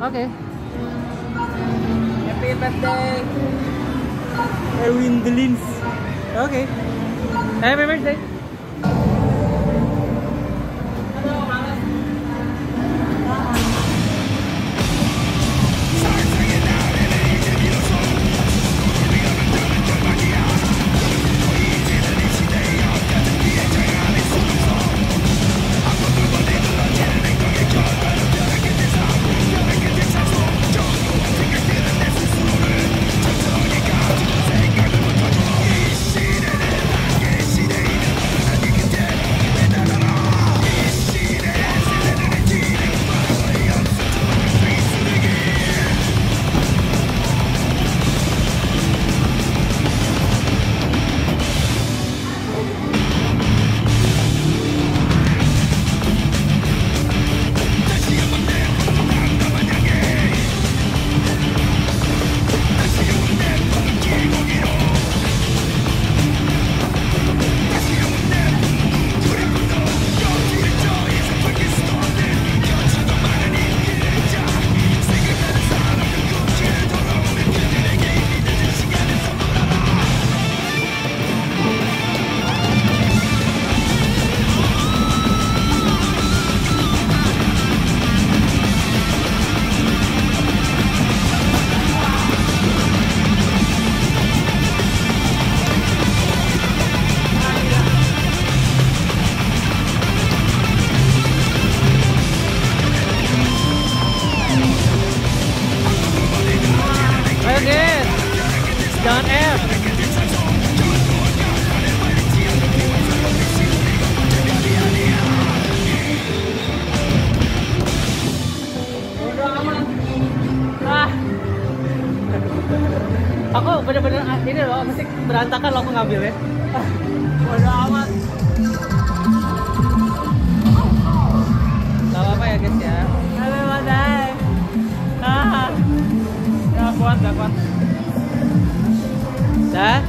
Oke. Happy birthday. Erwin Delins. Okay. Happy birthday. Jangan F. Ah. Aku bener-bener ah, ini loh, mesti berantakan loh aku ngambilnya. Ah, Bodoh amat. Gak apa-apa ya guys ya. Happy birthday. Ah. Gak kuat, gak kuat. 来